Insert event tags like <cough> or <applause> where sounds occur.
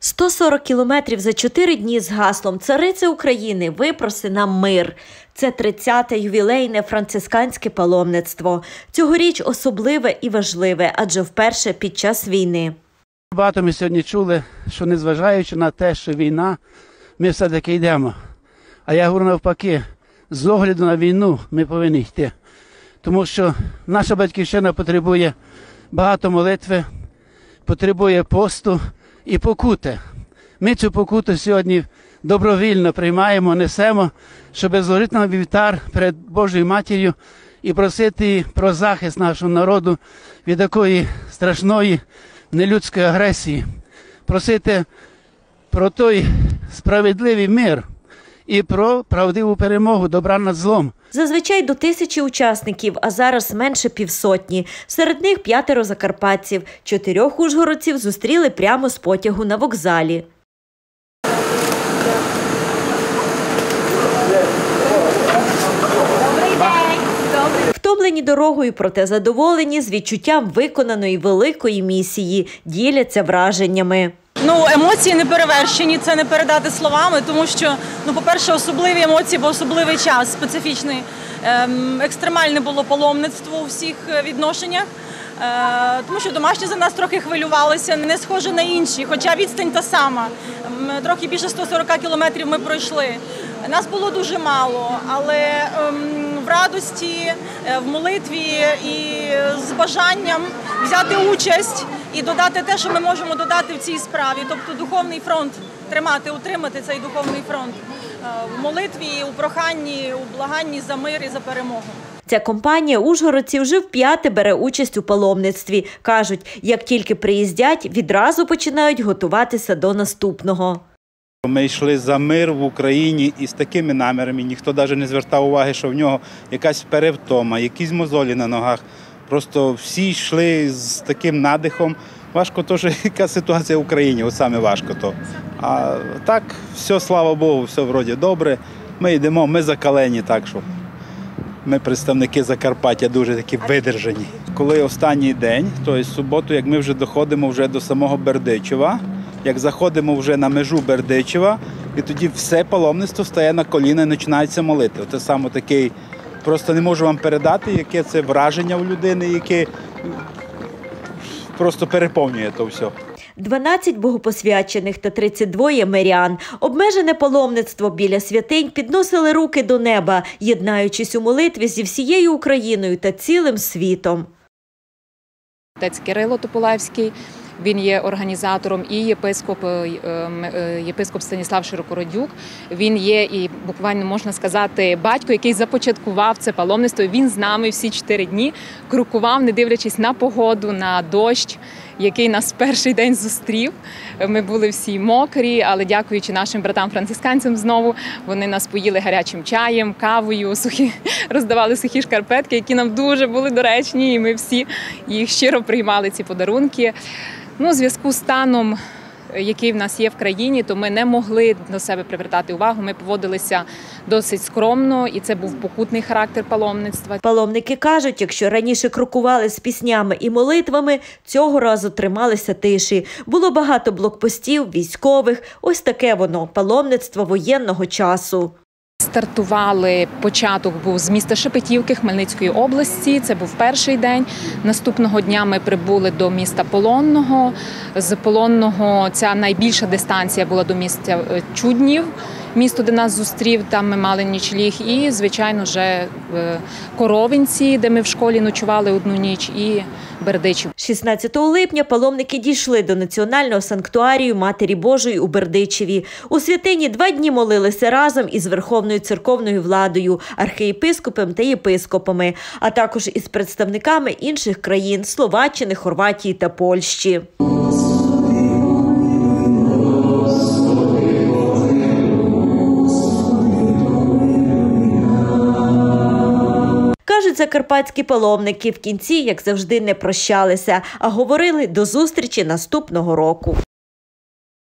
140 кілометрів за 4 дні з гаслом Цариця України випроси нам мир. Це 30-те ювілейне францисканське паломництво. Цьогоріч особливе і важливе, адже вперше під час війни. Багато ми сьогодні чули, що незважаючи на те, що війна, ми все-таки йдемо. А я говорю навпаки, з огляду на війну ми повинні йти. Тому що наша батьківщина потребує багато молитви, потребує посту і покути. Ми цю покуту сьогодні добровільно приймаємо, несемо, щоб зложити на вівтар перед Божою матір'ю і просити про захист нашого народу від такої страшної нелюдської агресії, просити про той справедливий мир і про правдиву перемогу добра над злом. Зазвичай до тисячі учасників, а зараз менше півсотні. Серед них п'ятеро закарпатців. Чотирьох ужгородців зустріли прямо з потягу на вокзалі. Втомлені дорогою, проте задоволені з відчуттям виконаної великої місії, діляться враженнями. Ну, емоції не перевершені, це не передати словами, тому що, ну, по-перше, особливі емоції, бо особливий час, специфічний. Ем, екстремальне було паломництво у всіх е, відношеннях. Е, тому що домашні за нас трохи хвилювалися, не схоже на інші, хоча відстань та сама. Ем, Трохи більше 140 кілометрів ми пройшли. Нас було дуже мало, але ем, радості, е, в молитві і з бажанням взяти участь і додати те, що ми можемо додати в цій справі, тобто духовний фронт тримати, утримати цей духовний фронт е, в молитві, у проханні, у благанні за мир і за перемогу. Ця компанія ужгородців вже вп'яте бере участь у паломництві. Кажуть, як тільки приїздять, відразу починають готуватися до наступного. Ми йшли за мир в Україні і з такими намірами. Ніхто навіть не звертав уваги, що в нього якась перевтома, якісь мозолі на ногах. Просто всі йшли з таким надихом. Важко теж, <laughs> яка ситуація в Україні, от саме важко то. А так, все, слава Богу, все вроді добре. Ми йдемо, ми закалені, так що ми представники Закарпаття дуже такі видержані. Коли останній день, тобто суботу, як ми вже доходимо вже до самого Бердичева, як заходимо вже на межу Бердичева, і тоді все паломництво стає на коліна і починається молити. Це саме такий, просто не можу вам передати, яке це враження у людини, яке просто переповнює то все. 12 богопосвячених та 32 мирян. Обмежене паломництво біля святинь підносили руки до неба, єднаючись у молитві зі всією Україною та цілим світом. Отець Кирило Тополевський. Він є організатором і єпископ, е, ем, е, єпископ Станіслав Широкородюк. Він є і буквально можна сказати батько, який започаткував це паломництво. Він з нами всі чотири дні крокував, не дивлячись на погоду, на дощ, який нас перший день зустрів. Ми були всі мокрі, але дякуючи нашим братам-францисканцям знову, вони нас поїли гарячим чаєм, кавою, сухі <laughs> роздавали сухі шкарпетки, які нам дуже були доречні, і ми всі їх щиро приймали ці подарунки. Ну, у зв'язку з станом, який в нас є в країні, то ми не могли до себе привертати увагу. Ми поводилися досить скромно, і це був покутний характер паломництва. Паломники кажуть, якщо раніше крокували з піснями і молитвами, цього разу трималися тиші. Було багато блокпостів, військових. Ось таке воно паломництво воєнного часу. Стартували початок був з міста Шепетівки Хмельницької області. Це був перший день. Наступного дня ми прибули до міста Полонного. З Полонного ця найбільша дистанція була до міста е, Чуднів. Місто, де нас зустрів, там ми мали нічліг, і звичайно, вже в Коровинці, де ми в школі ночували одну ніч, і Бердичів. 16 липня паломники дійшли до національного санктуарію Матері Божої у Бердичеві. У святині два дні молилися разом із Верховною церковною владою, архієпископом та єпископами, а також із представниками інших країн Словаччини, Хорватії та Польщі. Кажуть закарпатські паломники в кінці, як завжди, не прощалися, а говорили до зустрічі наступного року.